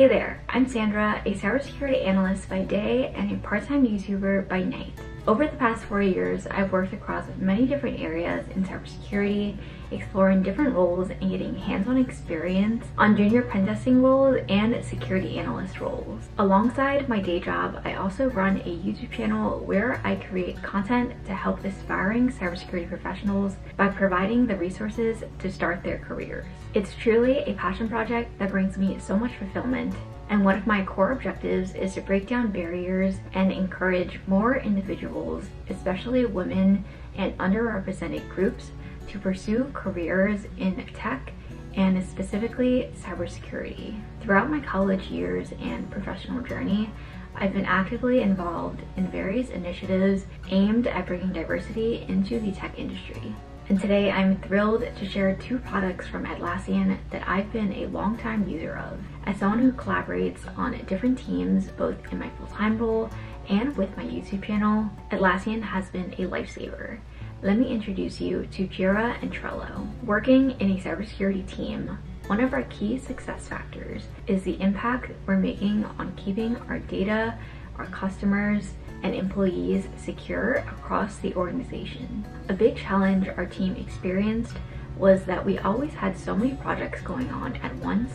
Hey there, I'm Sandra, a cybersecurity analyst by day and a part-time YouTuber by night. Over the past four years, I've worked across many different areas in cybersecurity, exploring different roles and getting hands-on experience on junior pen testing roles and security analyst roles. Alongside my day job, I also run a YouTube channel where I create content to help aspiring cybersecurity professionals by providing the resources to start their careers. It's truly a passion project that brings me so much fulfillment and one of my core objectives is to break down barriers and encourage more individuals, especially women and underrepresented groups, to pursue careers in tech and specifically cybersecurity. Throughout my college years and professional journey, I've been actively involved in various initiatives aimed at bringing diversity into the tech industry. And today I'm thrilled to share two products from Atlassian that I've been a longtime user of. As someone who collaborates on different teams, both in my full-time role and with my YouTube channel, Atlassian has been a lifesaver. Let me introduce you to Jira and Trello. Working in a cybersecurity team, one of our key success factors is the impact we're making on keeping our data, our customers, and employees secure across the organization. A big challenge our team experienced was that we always had so many projects going on at once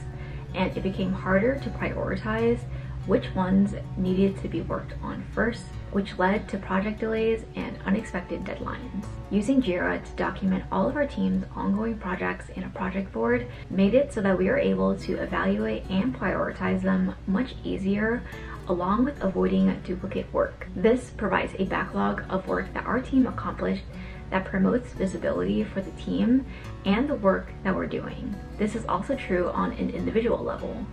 and it became harder to prioritize which ones needed to be worked on first, which led to project delays and unexpected deadlines. Using Jira to document all of our team's ongoing projects in a project board made it so that we were able to evaluate and prioritize them much easier along with avoiding duplicate work. This provides a backlog of work that our team accomplished that promotes visibility for the team and the work that we're doing. This is also true on an individual level.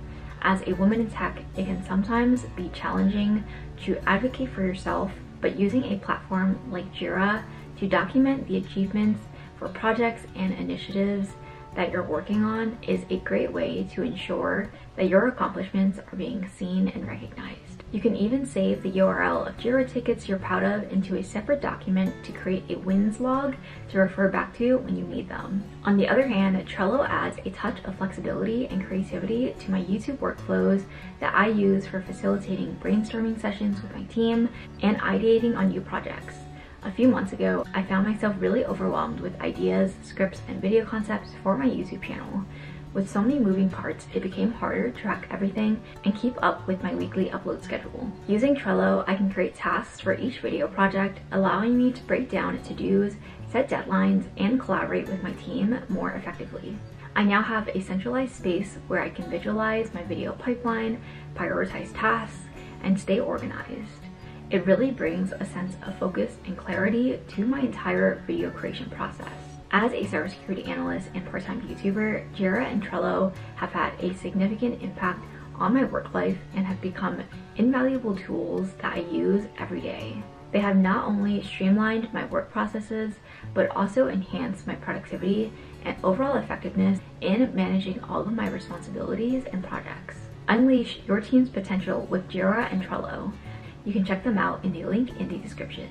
As a woman in tech, it can sometimes be challenging to advocate for yourself, but using a platform like Jira to document the achievements for projects and initiatives that you're working on is a great way to ensure that your accomplishments are being seen and recognized. You can even save the URL of JIRA tickets you're proud of into a separate document to create a wins log to refer back to when you need them. On the other hand, Trello adds a touch of flexibility and creativity to my YouTube workflows that I use for facilitating brainstorming sessions with my team and ideating on new projects. A few months ago, I found myself really overwhelmed with ideas, scripts, and video concepts for my YouTube channel. With so many moving parts, it became harder to track everything and keep up with my weekly upload schedule. Using Trello, I can create tasks for each video project, allowing me to break down to-dos, set deadlines, and collaborate with my team more effectively. I now have a centralized space where I can visualize my video pipeline, prioritize tasks, and stay organized. It really brings a sense of focus and clarity to my entire video creation process. As a cybersecurity analyst and part-time YouTuber, Jira and Trello have had a significant impact on my work life and have become invaluable tools that I use every day. They have not only streamlined my work processes, but also enhanced my productivity and overall effectiveness in managing all of my responsibilities and projects. Unleash your team's potential with Jira and Trello. You can check them out in the link in the description.